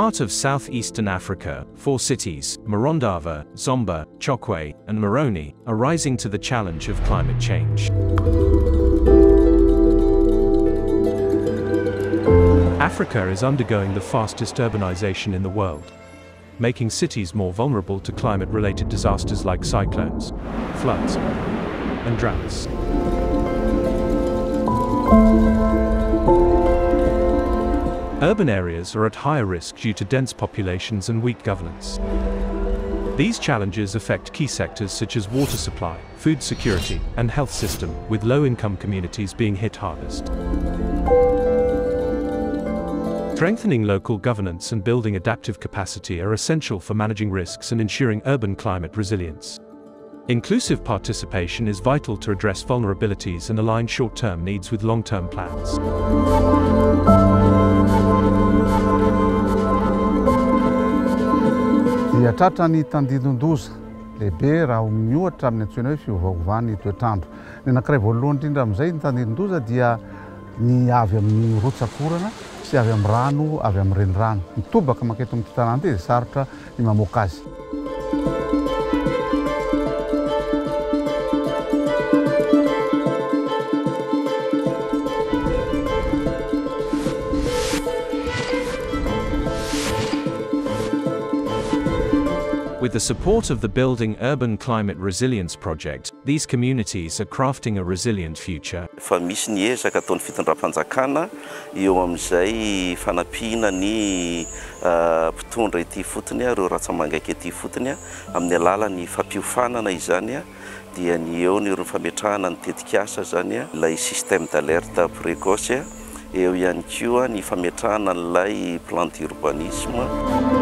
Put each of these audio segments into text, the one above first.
heart of southeastern Africa, four cities, Morondava, Zomba, Chokwe, and Moroni, are rising to the challenge of climate change. Africa is undergoing the fastest urbanization in the world, making cities more vulnerable to climate-related disasters like cyclones, floods, and droughts. Urban areas are at higher risk due to dense populations and weak governance. These challenges affect key sectors such as water supply, food security, and health system, with low-income communities being hit hardest. Strengthening local governance and building adaptive capacity are essential for managing risks and ensuring urban climate resilience. Inclusive participation is vital to address vulnerabilities and align short-term needs with long-term plans. dia ny tandidon-doza. Lehibe raha miohatra amin'ny antsoina hoe fiovaovany toetrandro. Ny anakiray voalohany indrindra amin'izay ny tandidon-doza dia ny avy amin'ny rotsakorana sy avy amin'ny rano avy amin'ny renirano. Mitobaka maketo amin'nytanàna ity dia sarotra ny mamoaka azy. With the support of the Building Urban Climate Resilience Project, these communities are crafting a resilient future. fa misy ny ezaka ataon'ny fitondram-panjakana eo amin'izay fanampiana ny ah, mpitondra ety fotony ah, a, ireo ratsamangaiky ety fotony a, amin'ny alalan'ny fampiofanana izany a, dia ny eo ny ireo fametrahana ny tetikasa zany a, ilay système d'alerte précoce eo ihany koa ny fametrahana n'ilay plan d'urbanisme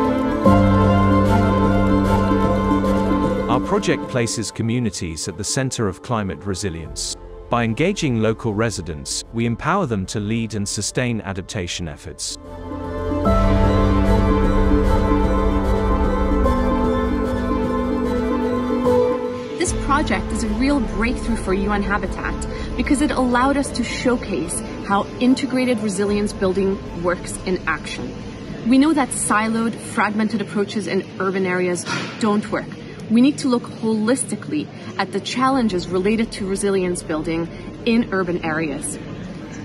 Our project places communities at the center of climate resilience. By engaging local residents, we empower them to lead and sustain adaptation efforts. This project is a real breakthrough for UN Habitat because it allowed us to showcase how integrated resilience building works in action. We know that siloed, fragmented approaches in urban areas don't work. We need to look holistically at the challenges related to resilience building in urban areas.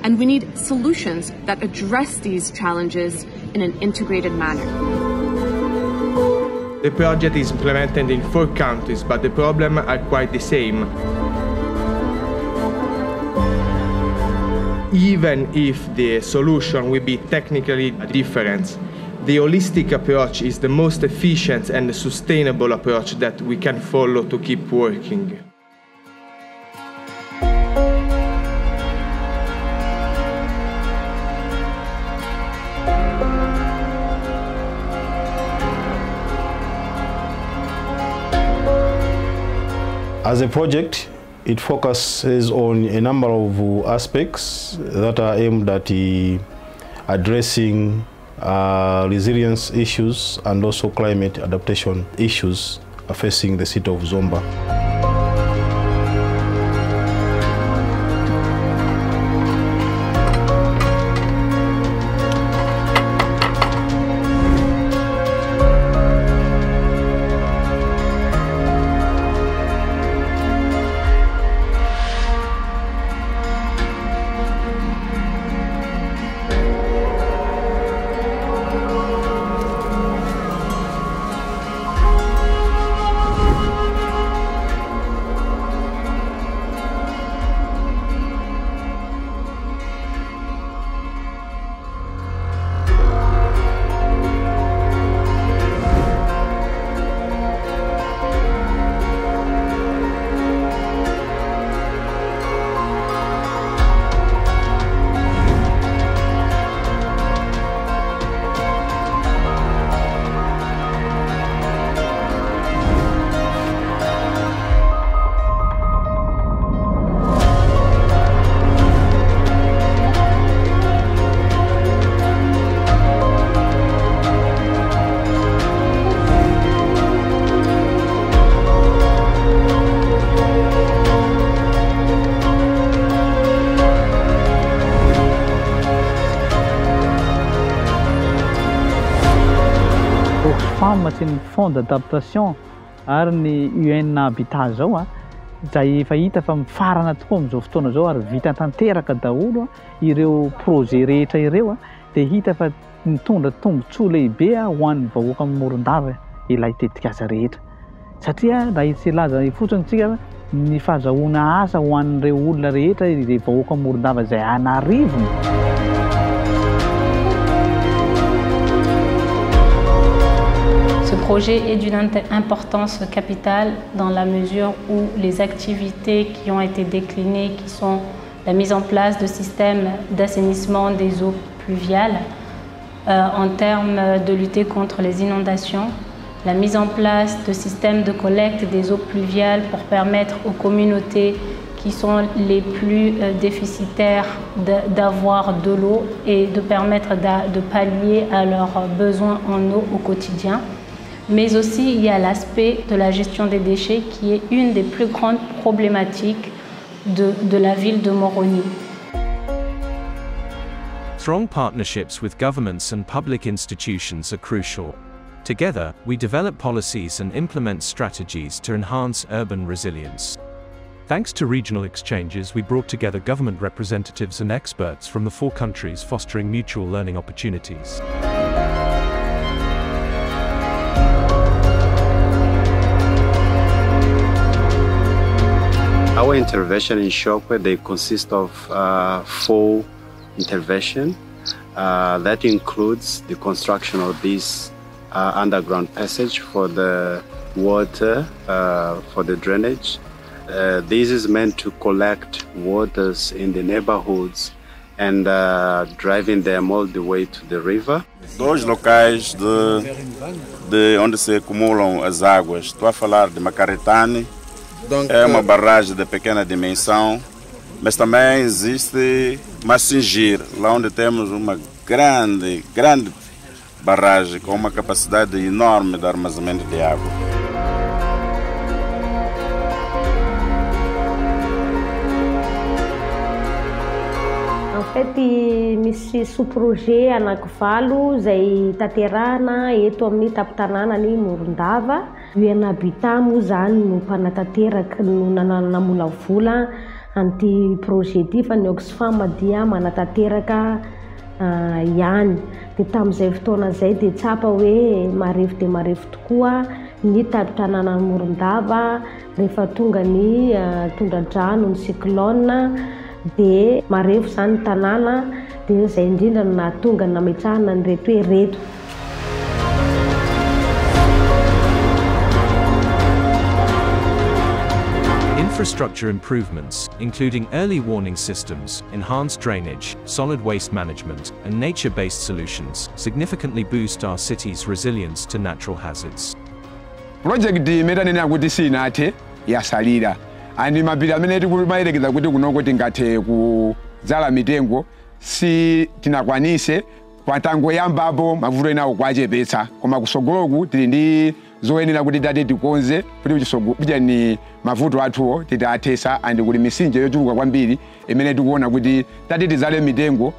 And we need solutions that address these challenges in an integrated manner. The project is implemented in four countries, but the problems are quite the same. Even if the solution will be technically different, the holistic approach is the most efficient and sustainable approach that we can follow to keep working. As a project, it focuses on a number of aspects that are aimed at uh, addressing uh, resilience issues and also climate adaptation issues facing the city of Zomba. mahatsy ny fond d'adaptation ary ny un habitat zao ah, a zay efa hita fa mifarana tokoa am'izao fotoana zao ary vita tanteraka daholo a ireo projet rehetra ireo a de hita fa mitondra tombontsoa lehibe a ho an'ny vahoaka morondava ilay tetika aza rehetra. Satria raha itsy laza fotsiny tsika ny fahazahoana asa hoan'ireo olona rehetra le vahoaka am'ymorondava zay anarivony. Projet est d'une importance capitale dans la mesure où les activités qui ont été déclinées, qui sont la mise en place de systèmes d'assainissement des eaux pluviales, euh, en termes de lutter contre les inondations, la mise en place de systèmes de collecte des eaux pluviales pour permettre aux communautés qui sont les plus euh, déficitaires d'avoir de, l'eau et de permettre de pallier à leurs besoins en eau au quotidien. Mais aussi, il y a l'aspect de la gestion des déchets qui est une des plus grandes problématiques de, de la ville de Moroni. Strong partnerships with governments and public institutions are crucial. Together, we develop policies and implement strategies to enhance urban resilience. Thanks to regional exchanges, we brought together government representatives and experts from the four countries, fostering mutual learning opportunities. Our intervention in Chokwe, they consist of uh, four intervention. Uh, that includes the construction of this uh, underground passage for the water, uh, for the drainage. Uh, this is meant to collect waters in the neighborhoods and uh, driving them all the way to the river. Dois locais de, de onde se acumulam as águas. Estou a falar de Macaretane, é uma barragem de pequena dimensão, mas também existe Massingir, lá onde temos uma grande, grande barragem com uma capacidade enorme de armazenamento de água. Fait misy sous-projet anankivalo izay tanterahana eto amin'ny tapitanànany morondava un habitat moa zany no mpanatanteraka no nanamolavola an'ity projet ty fa ny oxfam dia manatanteraka ah, ihany. Dia tamin'izay fotoana izay dia tsapa hoe marefo dia marefo tokoa ny tabi-tranana morondava rehefa tonga ny ah, tondradrano ny cyclone dia marefo izany ny tanàna. Dia zay indrindra no nahatonga ny nametrahana ny reto hoe reto Infrastructure improvements, including early warning systems, enhanced drainage, solid waste management, and nature based solutions, significantly boost our city's resilience to natural hazards. pulojekiti imene tanena kuti sinathe yasalira. Andi mapiri amene tikumayerekeza kuti kunoko tingathe kudzala mitengo. Si tinakwanise patangoyambapo mavuto enawo kwachepetsa koma kusogoloku tili ndi zoyenera kuti tate tikonze kuti kuja ni mavuto athuwo titathesa andi kuli misinje yochuluka kwambiri imene tikuona kuti tati tizale mitengo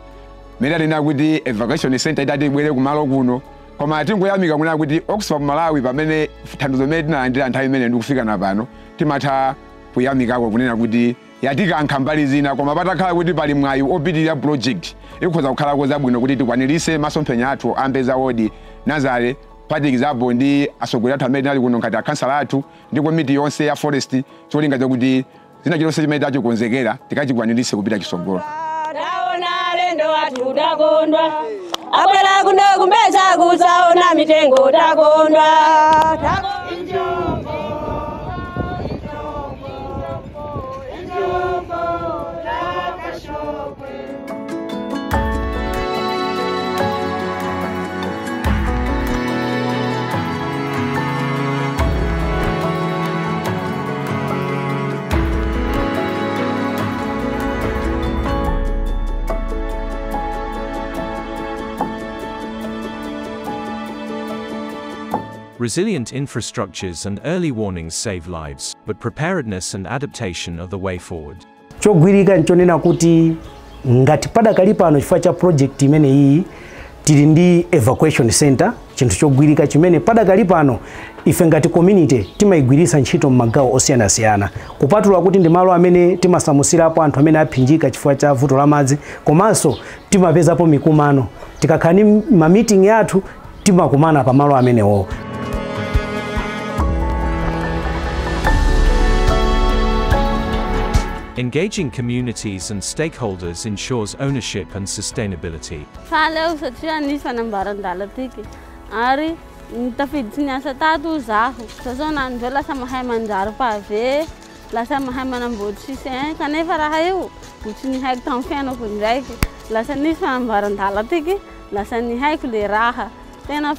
imene atinena kuti evacation center itati ibwere kumalo kuno. Koma tingoyamika kunena kuti oxfam malawi pamene thandizo imene tinalandira nthawi imene ndikufika na pano timatha kuyamikako kunena kuti yatikankha mbali zina koma patakhala kuti pali mwayi opitirira project ikhoza kukhalako zabwino kuti tikwanirise masomphenya athu ambe wodi nazare phatikizapo ndi asogolera athu amene tinali kuno ngati akhansala athu ndi komiti yonse ya forest cholinga chakuti zina chilonse chimene tachikonzekera tikachikwanirise kupita chisogolo taona lendo wathu takondwa abwera kuno kumbeza kusaona mitengo takondwa Resilient infrastructures and early warnings save lives, but preparedness and adaptation are the way forward. chogwirika nchonena kuti ngati padakali pano chifukwa cha project imene iyi tili ndi evacuation center chinthu chogwirika chimene padakali pano ife ngati community timayigwirisa ntchito m'magawo osiyanasiyana. Kupatula kuti ndi malo amene timasamusirapo anthu amene aphinjika chifukwa cha vuto la madzi komanso timapezapo mikumano. Tikakhala ni mamiting yathu timakumana pa malo amenewo Engaging communities and stakeholders ensures ownership and sustainability. niasa tato zaho sa le raha. Tena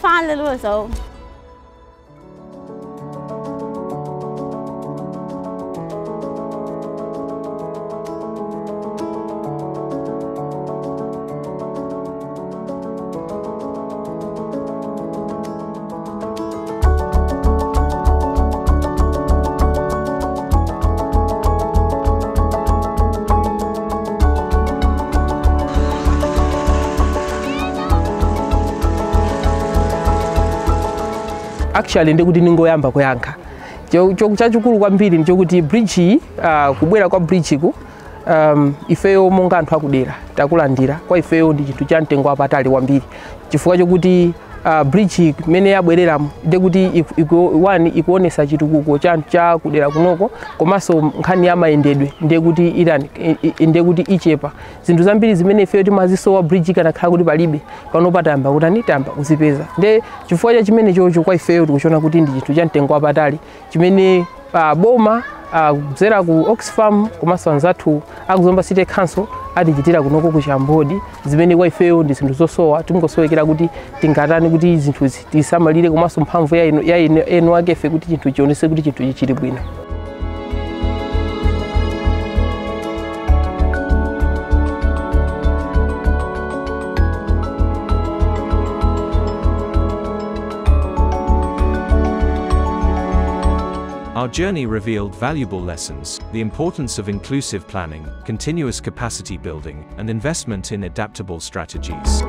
actually ndikuti ningoyamba kuyankha. Chachikulu kwambiri ndichokuti bridge uh, kubwera kwa bridge ku um, ifeyo monga anthu akudera takulandira. Kwa ifeyo ndi chinthu cha mtengo wapatali kwambiri. Chifukwa chokuti uh, bridge imene yabwereramo ndekuti kuti iku- ikuonesa chitukuko cha cha kudera kunoko komanso nkhani ya mayendedwe ndekuti ndekuti ichepa. Zinthu zambiri zimene ifeyo timazisowa bridge kanakhala kuti palibe panopa tayamba kutani tayamba kuzipeza. Nde chifukwa cha chimene chocho kwa ifeyo tikuchiona kuti ndi chinthu cha mtengo wapatali chimene uh, boma kudzera ku oxfam komanso anzathu akuzomba city council atichitira kunoko ku chambodi. Zimene kwa ndi zinthu zosowa tingosowekera kuti tingatani kuti zinthuzi tisamalire komanso mphamvu ya enu- ake ife kuti chinthu chionese kuti chinthu chili bwino journey revealed valuable lessons the importance of inclusive planning, continuous capacity building, and investment in adaptable strategies.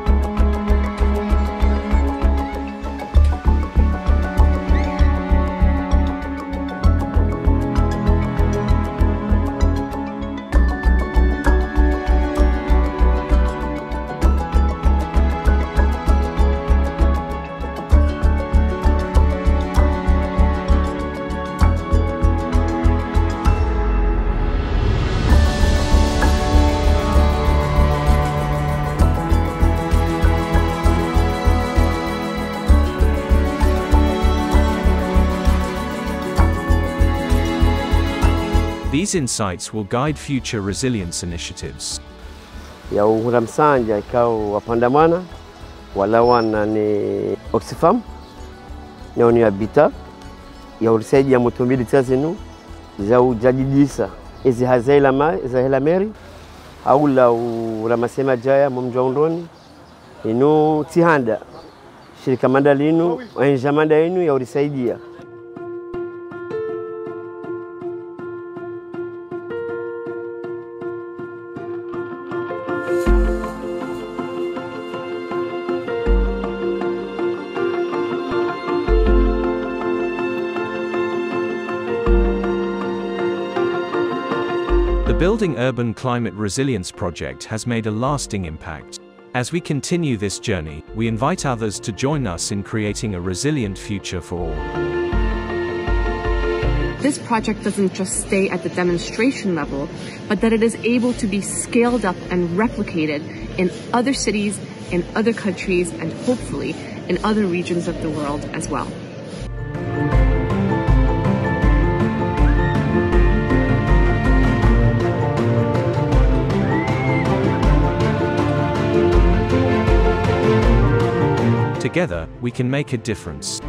These insights will guide future resilience initiatives. ya uhura msanja ikao wapandamana wala wana ni Oxfam nao ni habita ya urisaidi ya mutumbili tazinu za ujadidisa izi hazaila ma za hela meri au la uramasema jaya mumjwa undoni inu tihanda shirika manda linu waenja manda yenu ya Building Urban Climate Resilience project has made a lasting impact. As we continue this journey, we invite others to join us in creating a resilient future for all. This project doesn't just stay at the demonstration level, but that it is able to be scaled up and replicated in other cities, in other countries, and hopefully in other regions of the world as well. Together, we can make a difference.